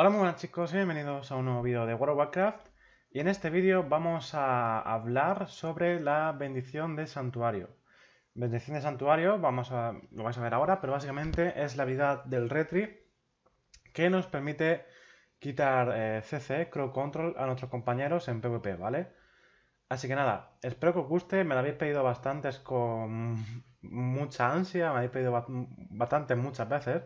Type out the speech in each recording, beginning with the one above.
Hola muy buenas chicos y bienvenidos a un nuevo vídeo de World of Warcraft y en este vídeo vamos a hablar sobre la bendición de santuario. Bendición de santuario, vamos a, lo vais a ver ahora, pero básicamente es la habilidad del Retri que nos permite quitar eh, CC, Crow Control, a nuestros compañeros en PvP, ¿vale? Así que nada, espero que os guste, me lo habéis pedido bastantes con mucha ansia, me habéis pedido bastante muchas veces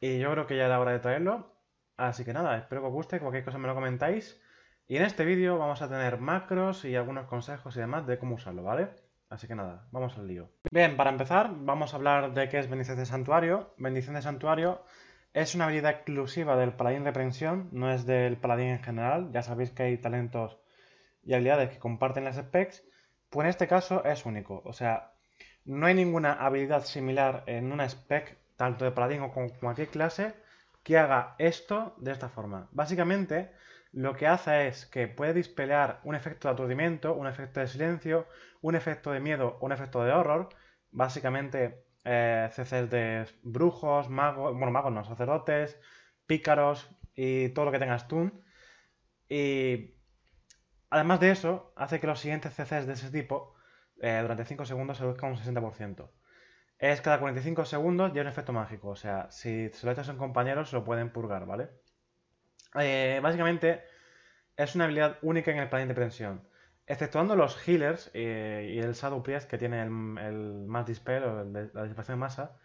y yo creo que ya era hora de traerlo. Así que nada, espero que os guste, cualquier cosa me lo comentáis. Y en este vídeo vamos a tener macros y algunos consejos y demás de cómo usarlo, ¿vale? Así que nada, vamos al lío. Bien, para empezar, vamos a hablar de qué es Bendición de Santuario. Bendición de Santuario es una habilidad exclusiva del Paladín Reprensión, no es del Paladín en general. Ya sabéis que hay talentos y habilidades que comparten las specs. Pues en este caso es único. O sea, no hay ninguna habilidad similar en una spec, tanto de Paladín o con cualquier clase, que haga esto de esta forma. Básicamente, lo que hace es que puede dispelear un efecto de aturdimiento, un efecto de silencio, un efecto de miedo, un efecto de horror. Básicamente, eh, CCs de brujos, magos, bueno, magos no, sacerdotes, pícaros y todo lo que tenga stun. Y además de eso, hace que los siguientes CCs de ese tipo eh, durante 5 segundos se reduzcan un 60% es cada 45 segundos y un efecto mágico. O sea, si se lo echas a un compañero, se lo pueden purgar, ¿vale? Eh, básicamente, es una habilidad única en el plan de presión. Exceptuando los healers eh, y el Shadow Priest, que tiene el, más dispel o la dispersión de masa,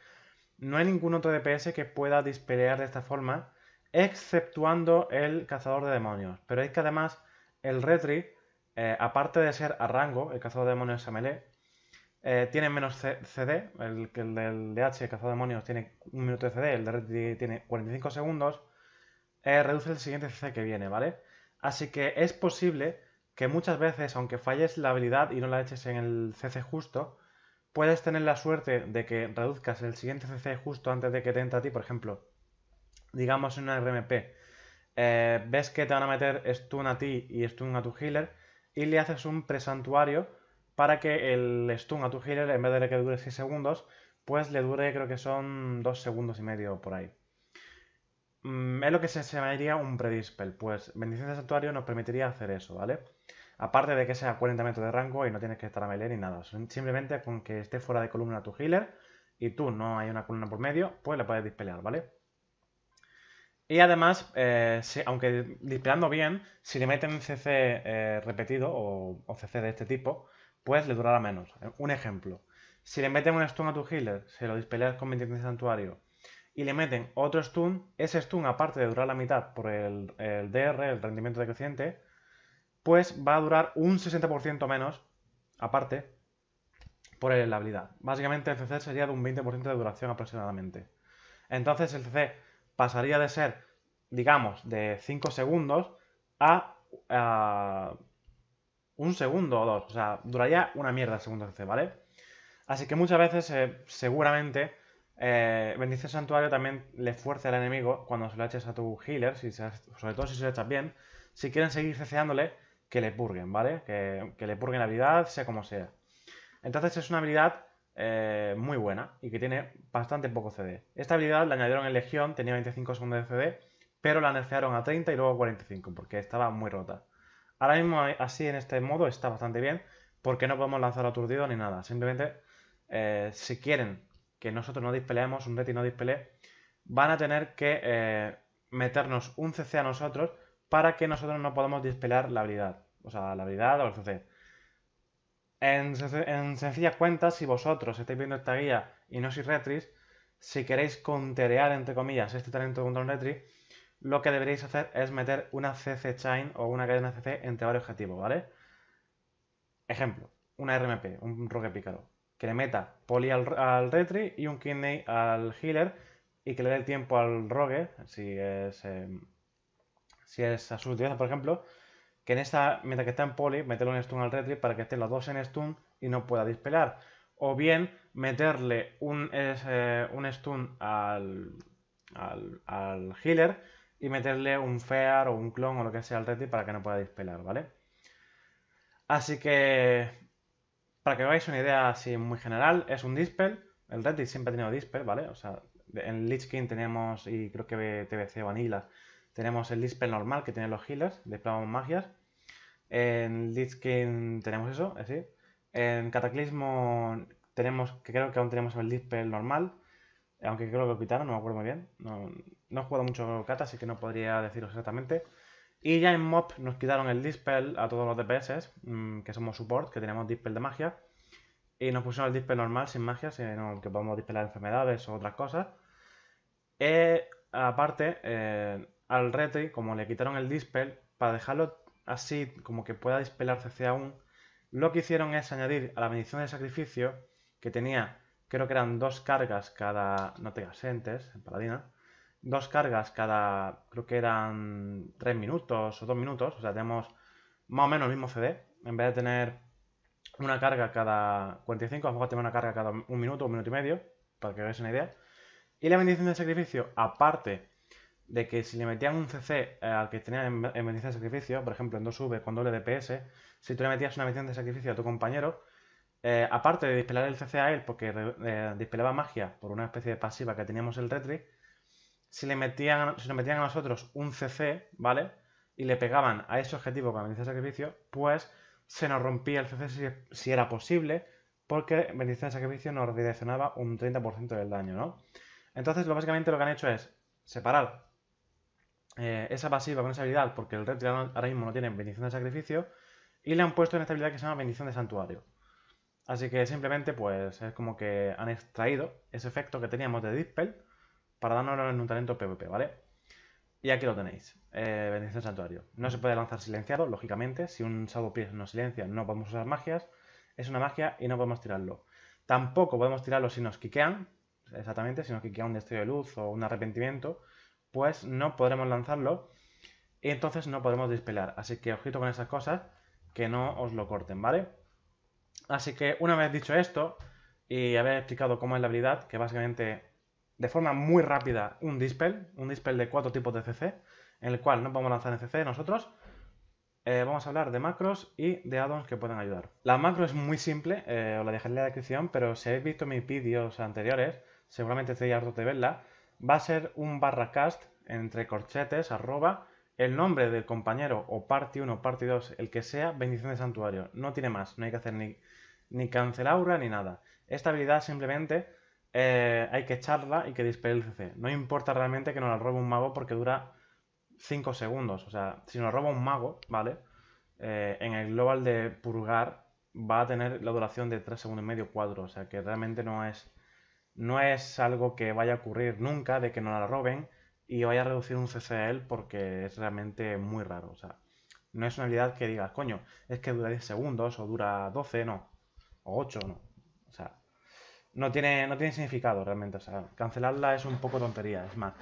no hay ningún otro DPS que pueda dispelear de esta forma, exceptuando el cazador de demonios. Pero es que además el Retri, eh, aparte de ser a rango, el cazador de demonios es a melee, eh, tiene menos CD, el, que el del DH, Cazado Demonios, tiene un minuto de CD, el de Red tiene 45 segundos, eh, reduce el siguiente CC que viene, ¿vale? Así que es posible que muchas veces, aunque falles la habilidad y no la eches en el CC justo, puedes tener la suerte de que reduzcas el siguiente CC justo antes de que te entre a ti, por ejemplo, digamos en una RMP, eh, ves que te van a meter stun a ti y stun a tu healer y le haces un presantuario para que el stun a tu healer, en vez de que dure 6 segundos, pues le dure, creo que son 2 segundos y medio por ahí. Mm, es lo que se llamaría un predispel, pues bendición de santuario nos permitiría hacer eso, ¿vale? Aparte de que sea 40 metros de rango y no tienes que estar a melee ni nada. Simplemente con que esté fuera de columna tu healer y tú no hay una columna por medio, pues le puedes dispelear, ¿vale? Y además, eh, aunque dispeleando bien, si le meten CC eh, repetido o, o, CC de este tipo, pues le durará menos. Un ejemplo, si le meten un stun a tu healer, se lo dispeleas con 20 de santuario, y le meten otro stun, ese stun, aparte de durar la mitad por el, DR, el rendimiento decreciente, pues va a durar un 60% menos, aparte, por la habilidad. Básicamente el CC sería de un 20% de duración aproximadamente. Entonces el CC pasaría de ser, digamos, de 5 segundos a, a un segundo o dos. O sea, duraría una mierda el segundo CC, ¿vale? Así que muchas veces, eh, seguramente, eh, Bendición Santuario también le fuerza al enemigo cuando se lo eches a tu healer, sobre todo si se lo echas bien. Si quieren seguir ceceándole, que le purguen, ¿vale? Que, le purguen la habilidad, sea como sea. Entonces es una habilidad eh, muy buena y que tiene bastante poco CD. Esta habilidad la añadieron en Legión, tenía 25 segundos de CD, pero la nerfearon a 30 y luego a 45 porque estaba muy rota. Ahora mismo así en este modo está bastante bien porque no podemos lanzar aturdido ni nada. Simplemente eh, si quieren que nosotros no dispeleemos, un reti no dispelee, van a tener que eh, meternos un CC a nosotros para que nosotros no podamos dispelear la habilidad. O sea, la habilidad o el CC. En, en sencillas cuentas, si vosotros estáis viendo esta guía y no sois retris, si queréis conterear, entre comillas, este talento contra un retri, lo que deberéis hacer es meter una CC chain o una cadena CC entre varios objetivos, ¿vale? Ejemplo, una RMP, un rogue pícaro, que le meta poli al, retri y un kidney al healer y que le dé el tiempo al rogue, si es, em, si es a su utilidad, por ejemplo, que en esta, mientras que está en poli, meterle un stun al retri para que estén los dos en stun y no pueda dispelar. O bien meterle un, eh, un stun al, al, al healer y meterle un Fear o un clon o lo que sea al Reti para que no pueda dispelar, ¿vale? Así que, para que veáis una idea así muy general, es un Dispel. El Reti siempre ha tenido Dispel, ¿vale? O sea, en Lich King teníamos, y creo que TBC Vanilla, tenemos el Dispel normal que tiene los healers, desplegamos magias. En Lidskin tenemos eso, así. En Cataclismo tenemos, que creo que aún tenemos el Dispel normal, aunque creo que lo quitaron, no me acuerdo muy bien. No, no he jugado mucho Cata, así que no podría deciros exactamente. Y ya en Mob nos quitaron el Dispel a todos los DPS, mm, que somos support, que tenemos Dispel de magia. Y nos pusieron el Dispel normal, sin magia, sino que podemos dispelar enfermedades o otras cosas. Eh, aparte, eh, al Retri, como le quitaron el Dispel, para dejarlo así, como que pueda dispelar CC aún, lo que hicieron es añadir a la bendición de sacrificio, que tenía, creo que eran dos cargas cada, no te gasentes, en paladina, dos cargas cada, creo que eran tres minutos o dos minutos, o sea, tenemos más o menos el mismo CD, en vez de tener una carga cada 45, a lo mejor tenemos una carga cada un minuto, un minuto y medio, para que veáis una idea. Y la bendición de sacrificio, aparte de que si le metían un CC eh, al que tenía en, bendición de sacrificio, por ejemplo en 2V con doble DPS, si tú le metías una bendición de sacrificio a tu compañero, eh, aparte de dispelar el CC a él, porque eh, dispelaba magia por una especie de pasiva que teníamos el Retri, si le metían, si le metían a nosotros un CC, ¿vale? Y le pegaban a ese objetivo con la bendición de sacrificio, pues se nos rompía el CC si, era posible, porque bendición de sacrificio nos redireccionaba un 30% del daño, ¿no? Entonces, lo, básicamente lo que han hecho es separar eh, esa pasiva con esa habilidad, porque el red ahora mismo no tiene bendición de sacrificio, y le han puesto en esta habilidad que se llama bendición de santuario. Así que simplemente, pues, es como que han extraído ese efecto que teníamos de Dispel para darnos en un talento PvP, ¿vale? Y aquí lo tenéis, eh, bendición santuario. No se puede lanzar silenciado, lógicamente. Si un Shadowpiercer nos silencia, no podemos usar magias. Es una magia y no podemos tirarlo. Tampoco podemos tirarlo si nos quiquean, exactamente, si nos quiquea un destello de luz o un arrepentimiento, pues no podremos lanzarlo y entonces no podemos dispelar. Así que ojito con esas cosas, que no os lo corten, ¿vale? Así que una vez dicho esto y haber explicado cómo es la habilidad, que básicamente de forma muy rápida un dispel, un dispel de cuatro tipos de CC, en el cual no podemos lanzar en CC nosotros, eh, vamos a hablar de macros y de addons que pueden ayudar. La macro es muy simple, eh, os la dejaré en la descripción, pero si habéis visto mis vídeos anteriores, seguramente estéis harto de verla, va a ser un barra cast entre corchetes, arroba, el nombre del compañero o party 1 o party 2, el que sea, bendición de santuario. No tiene más, no hay que hacer ni, ni cancelaura ni nada. Esta habilidad simplemente eh, hay que echarla y que dispare el CC. No importa realmente que nos la robe un mago porque dura 5 segundos. O sea, si nos roba un mago, ¿vale? Eh, en el global de purgar va a tener la duración de 3 segundos y medio, 4. O sea que realmente no es, no es algo que vaya a ocurrir nunca de que nos la roben y vaya a reducir un CC a él porque es realmente muy raro. O sea, no es una habilidad que digas, coño, es que dura 10 segundos o dura 12, no. O 8, no. O sea, no tiene, no tiene significado realmente. O sea, cancelarla es un poco tontería. Es más,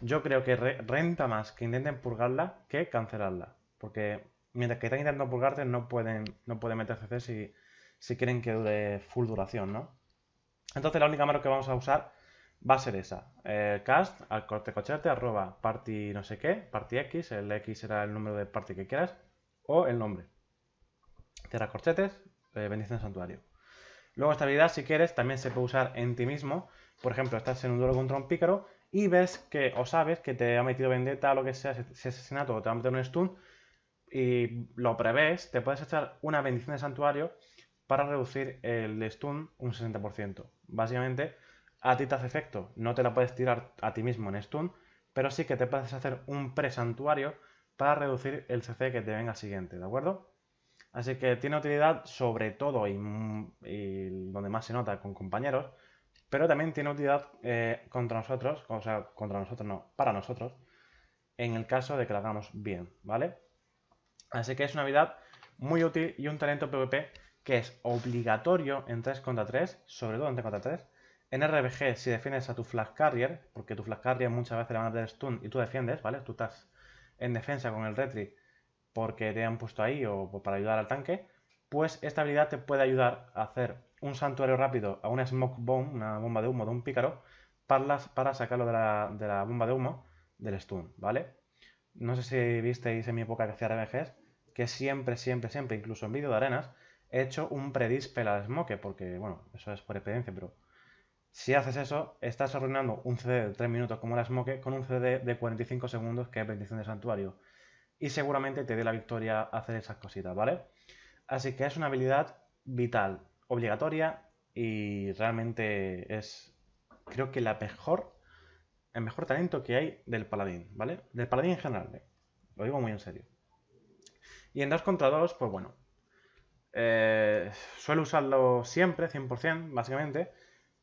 yo creo que renta más que intenten purgarla que cancelarla. Porque mientras que están intentando purgarte, no pueden, no pueden meter CC si, si quieren que dure full duración, ¿no? Entonces la única mano que vamos a usar va a ser esa. cast al corte cochete arroba party no sé qué, party x, el x será el número de party que quieras, o el nombre. Cierra corchetes, eh, bendición santuario. Luego esta habilidad, si quieres, también se puede usar en ti mismo. Por ejemplo, estás en un duelo contra un pícaro y ves que, o sabes que te ha metido vendetta o lo que sea, si asesinato o te va a meter un stun y lo prevés, te puedes echar una bendición de santuario para reducir el stun un 60%. Básicamente, a ti te hace efecto, no te la puedes tirar a ti mismo en stun, pero sí que te puedes hacer un pre-santuario para reducir el CC que te venga siguiente, ¿de acuerdo? Así que tiene utilidad sobre todo y, donde más se nota con compañeros, pero también tiene utilidad eh, contra nosotros, o sea, contra nosotros no, para nosotros, en el caso de que la hagamos bien, ¿vale? Así que es una habilidad muy útil y un talento PvP que es obligatorio en 3 contra 3, sobre todo en 3 contra 3. En RBG, si defiendes a tu flag carrier, porque tu flag carrier muchas veces le van a dar stun y tú defiendes, ¿vale? Tú estás en defensa con el retri porque te han puesto ahí o para ayudar al tanque, pues esta habilidad te puede ayudar a hacer un santuario rápido a una smoke bomb, una bomba de humo de un pícaro, para, sacarlo de la, bomba de humo del stun, ¿vale? No sé si visteis en mi época que hacía RBGs, que siempre, siempre, siempre, incluso en vídeo de arenas, he hecho un predispel al smoke, porque, bueno, eso es por experiencia, pero Si haces eso, estás arruinando un CD de 3 minutos como la Smoke con un CD de 45 segundos que es bendición de santuario. Y seguramente te dé la victoria hacer esas cositas, ¿vale? Así que es una habilidad vital, obligatoria y realmente es, creo que la mejor, el mejor talento que hay del paladín, ¿vale? Del paladín en general, ¿eh? lo digo muy en serio. Y en 2 contra 2, pues bueno, eh, suelo usarlo siempre, 100%, básicamente,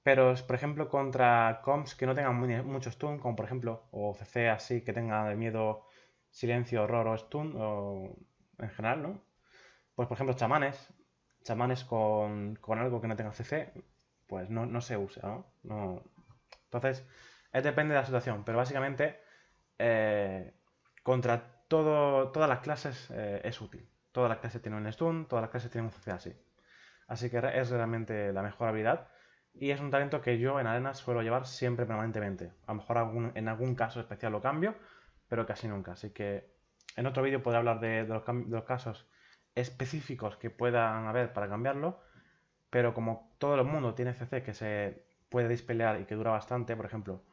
pero por ejemplo contra comps que no tengan mucho stun, como por ejemplo, o CC así que tenga miedo silencio, horror o stun, o en general, ¿no? Pues por ejemplo chamanes, chamanes con, algo que no tenga CC, pues no, se usa, ¿no? Entonces, es depende de la situación, pero básicamente eh, contra todo, todas las clases eh, es útil. Todas las clases tienen un stun, todas las clases tienen un CC así. Así que es realmente la mejor habilidad. Y es un talento que yo en arenas suelo llevar siempre permanentemente. A lo mejor en algún caso especial lo cambio, pero casi nunca. Así que en otro vídeo podré hablar de, los, casos específicos que puedan haber para cambiarlo. Pero como todo el mundo tiene CC que se puede dispelear y que dura bastante, por ejemplo,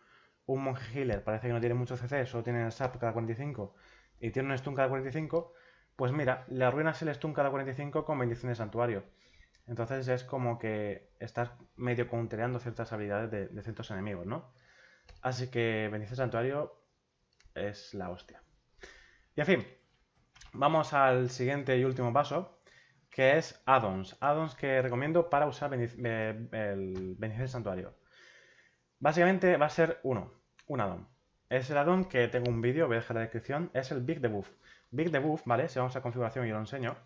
un monje healer parece que no tiene mucho CC, solo tiene el SAP cada 45 y tiene un stun cada 45, pues mira, le arruinas el stun cada 45 con bendición de santuario. Entonces es como que estás medio countereando ciertas habilidades de, ciertos enemigos, ¿no? Así que bendición de santuario es la hostia. Y en fin, vamos al siguiente y último paso, que es addons. Addons que recomiendo para usar el de santuario. Básicamente va a ser uno, un addon. Es el addon que tengo un vídeo, voy a dejar en la descripción, es el Big Debuff. Big Debuff, ¿vale? Si vamos a configuración y lo enseño,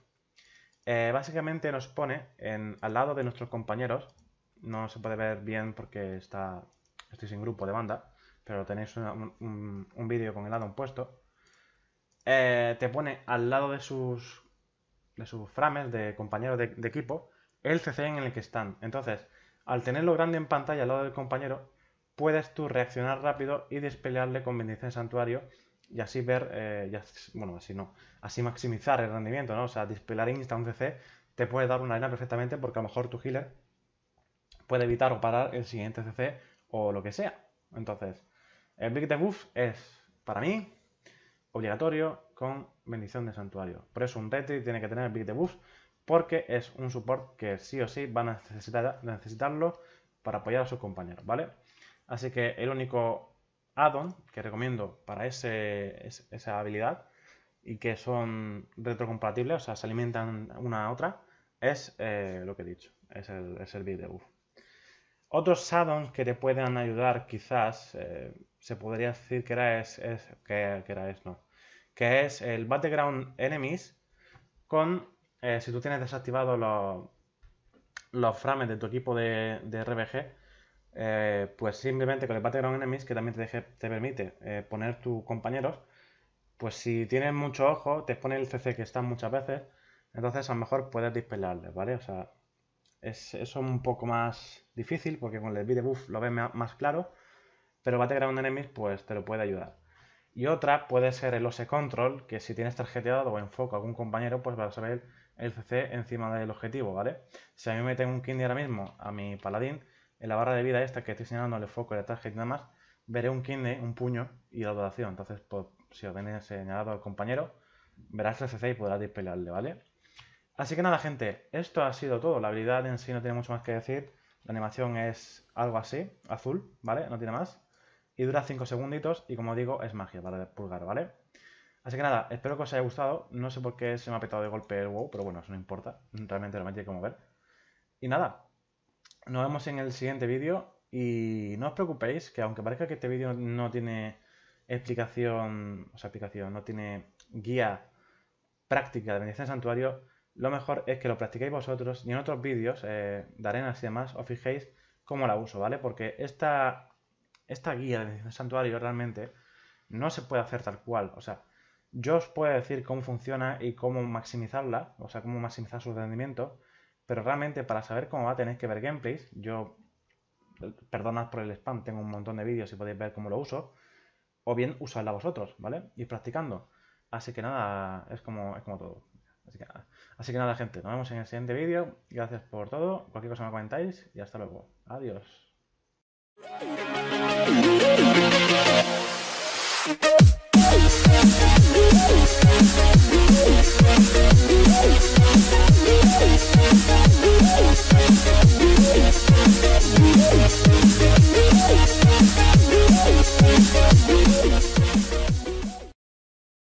eh, básicamente nos pone al lado de nuestros compañeros, no se puede ver bien porque está, estoy sin grupo de banda, pero tenéis un, vídeo con el addon puesto, eh, te pone al lado de sus, de sus frames, de compañeros de, equipo, el CC en el que están. Entonces, al tenerlo grande en pantalla al lado del compañero, puedes tú reaccionar rápido y despelearle con bendición santuario y así ver, eh, bueno, así no, así maximizar el rendimiento, ¿no? O sea, dispelar insta un CC te puede dar una arena perfectamente porque a lo mejor tu healer puede evitar o parar el siguiente CC o lo que sea. Entonces, el Big Debuff es, para mí, obligatorio con bendición de santuario. Por eso un Tetri tiene que tener el Big Debuff porque es un support que sí o sí van a necesitar, necesitarlo para apoyar a sus compañeros, ¿vale? Así que el único add-on que recomiendo para esa habilidad y que son retrocompatibles, o sea, se alimentan una a otra, es eh, lo que he dicho, es el, es el Big Otros add-ons que te puedan ayudar, quizás, eh, se podría decir que era es, que, era es, que es el Battleground Enemies con, eh, si tú tienes desactivado los, los frames de tu equipo de, de RBG, eh, pues simplemente con el Battleground Enemies, que también te, te permite poner tus compañeros, pues si tienes mucho ojo, te pone el CC que están muchas veces, entonces a lo mejor puedes dispelarles, ¿vale? O sea, es, un poco más difícil porque con el Buff lo ves más claro, pero Battleground Enemies pues te lo puede ayudar. Y otra puede ser el OSE Control, que si tienes tarjeteado o enfoco a algún compañero, pues vas a ver el CC encima del objetivo, ¿vale? Si a mí me meten un Kindi ahora mismo a mi paladín, en la barra de vida esta que estoy señalando el foco de tarjeta y nada más, veré un kidney, un puño y la duración. Entonces, pues, si os tenéis señalado al compañero, verás el CC y podrás dispelarle, ¿vale? Así que nada, gente, esto ha sido todo. La habilidad en sí no tiene mucho más que decir. La animación es algo así, azul, ¿vale? No tiene más. Y dura 5 segunditos y como digo, es magia para pulgar, ¿vale? Así que nada, espero que os haya gustado. No sé por qué se me ha petado de golpe el WoW, pero bueno, eso no importa. Realmente lo me tiene que mover. Y nada, nos vemos en el siguiente vídeo y no os preocupéis que aunque parezca que este vídeo no tiene explicación, o sea, explicación, no tiene guía práctica de bendición de santuario, lo mejor es que lo practiquéis vosotros y en otros vídeos eh, de arenas y demás os fijéis cómo la uso, ¿vale? Porque esta, esta guía de santuario realmente no se puede hacer tal cual, o sea, yo os puedo decir cómo funciona y cómo maximizarla, o sea, cómo maximizar su rendimiento, pero realmente para saber cómo va tenéis que ver gameplays. Yo, perdonad por el spam, tengo un montón de vídeos y podéis ver cómo lo uso. O bien usarla vosotros, ¿vale? Ir practicando. Así que nada, es como, es como todo. Así que, Así que nada, gente, nos vemos en el siguiente vídeo. Gracias por todo. Cualquier cosa me comentáis y hasta luego. Adiós.